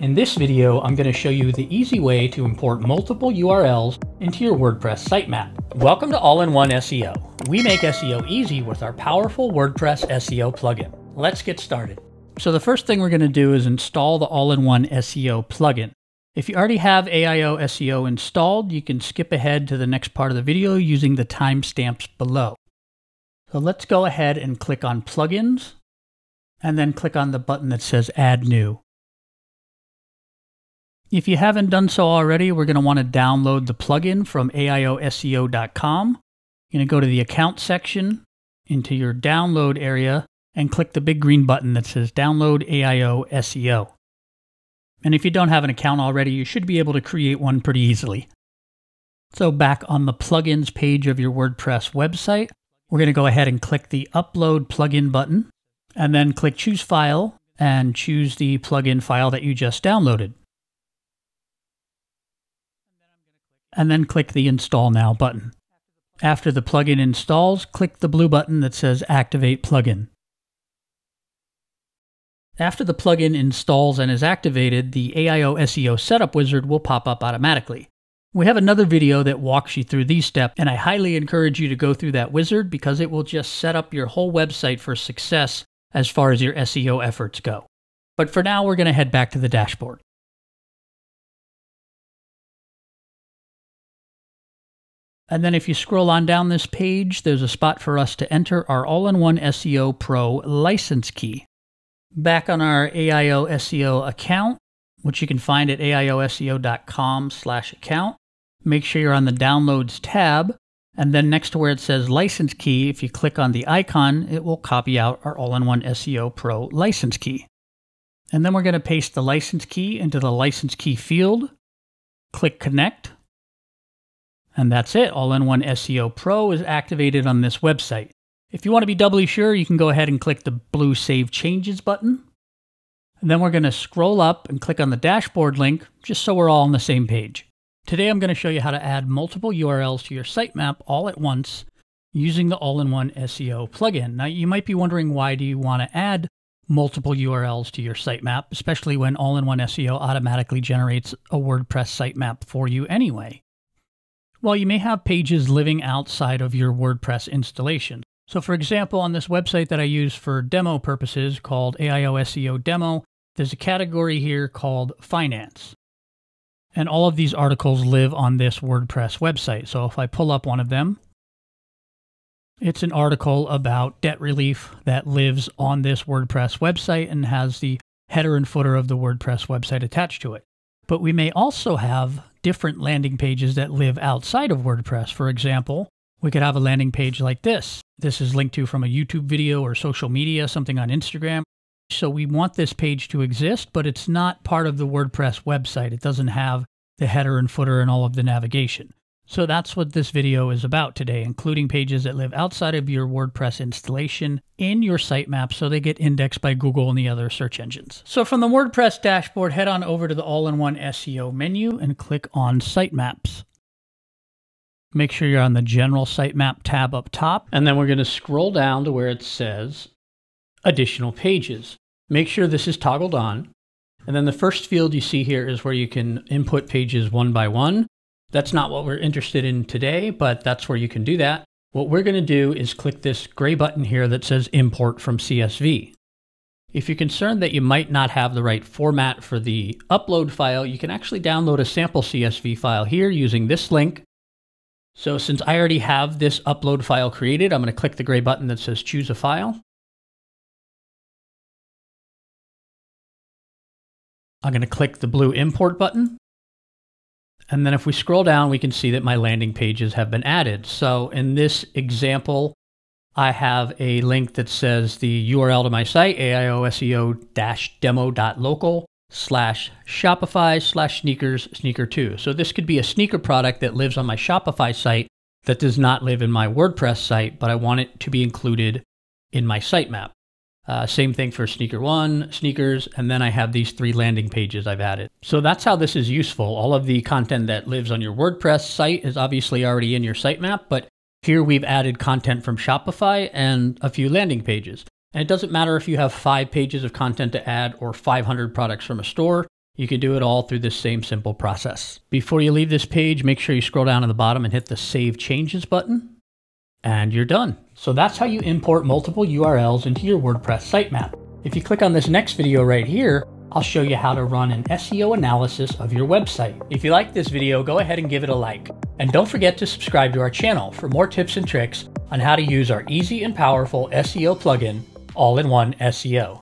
In this video, I'm going to show you the easy way to import multiple URLs into your WordPress sitemap. Welcome to All-in-One SEO. We make SEO easy with our powerful WordPress SEO plugin. Let's get started. So the first thing we're going to do is install the All-in-One SEO plugin. If you already have AIO SEO installed, you can skip ahead to the next part of the video using the timestamps below. So let's go ahead and click on Plugins, and then click on the button that says Add New. If you haven't done so already, we're going to want to download the plugin from aioseo.com. You're going to go to the account section into your download area and click the big green button that says download AIO SEO. And if you don't have an account already, you should be able to create one pretty easily. So back on the plugins page of your WordPress website, we're going to go ahead and click the upload plugin button and then click choose file and choose the plugin file that you just downloaded. And then click the Install Now button. After the plugin installs, click the blue button that says Activate Plugin. After the plugin installs and is activated, the AIO SEO Setup Wizard will pop up automatically. We have another video that walks you through these steps, and I highly encourage you to go through that wizard because it will just set up your whole website for success as far as your SEO efforts go. But for now, we're going to head back to the dashboard. And then if you scroll on down this page, there's a spot for us to enter our all-in-one SEO Pro license key. Back on our AIO SEO account, which you can find at aioseo.com slash account, make sure you're on the Downloads tab, and then next to where it says License Key, if you click on the icon, it will copy out our all-in-one SEO Pro license key. And then we're going to paste the license key into the license key field, click Connect, and that's it. All-in-One SEO Pro is activated on this website. If you want to be doubly sure, you can go ahead and click the blue Save Changes button. And then we're going to scroll up and click on the dashboard link, just so we're all on the same page. Today I'm going to show you how to add multiple URLs to your sitemap all at once using the All-in-One SEO plugin. Now you might be wondering why do you want to add multiple URLs to your sitemap, especially when All-in-One SEO automatically generates a WordPress sitemap for you anyway. Well, you may have pages living outside of your WordPress installation. So for example, on this website that I use for demo purposes called AIO SEO Demo, there's a category here called Finance. And all of these articles live on this WordPress website. So if I pull up one of them, it's an article about debt relief that lives on this WordPress website and has the header and footer of the WordPress website attached to it. But we may also have different landing pages that live outside of WordPress. For example, we could have a landing page like this. This is linked to from a YouTube video or social media, something on Instagram. So we want this page to exist, but it's not part of the WordPress website. It doesn't have the header and footer and all of the navigation. So that's what this video is about today, including pages that live outside of your WordPress installation in your sitemap so they get indexed by Google and the other search engines. So from the WordPress dashboard, head on over to the all-in-one SEO menu and click on Sitemaps. Make sure you're on the General Sitemap tab up top, and then we're going to scroll down to where it says Additional Pages. Make sure this is toggled on. And then the first field you see here is where you can input pages one by one. That's not what we're interested in today, but that's where you can do that. What we're going to do is click this gray button here that says import from CSV. If you're concerned that you might not have the right format for the upload file, you can actually download a sample CSV file here using this link. So since I already have this upload file created, I'm going to click the gray button that says choose a file. I'm going to click the blue import button. And then if we scroll down, we can see that my landing pages have been added. So in this example, I have a link that says the URL to my site, aioseo-demo.local slash Shopify slash sneakers sneaker 2. So this could be a sneaker product that lives on my Shopify site that does not live in my WordPress site, but I want it to be included in my sitemap. Uh, same thing for sneaker one, sneakers, and then I have these three landing pages I've added. So that's how this is useful. All of the content that lives on your WordPress site is obviously already in your sitemap, but here we've added content from Shopify and a few landing pages. And it doesn't matter if you have five pages of content to add or 500 products from a store. You can do it all through this same simple process. Before you leave this page, make sure you scroll down to the bottom and hit the Save Changes button, and you're done. So that's how you import multiple URLs into your WordPress sitemap. If you click on this next video right here, I'll show you how to run an SEO analysis of your website. If you like this video, go ahead and give it a like. And don't forget to subscribe to our channel for more tips and tricks on how to use our easy and powerful SEO plugin, All-in-One SEO.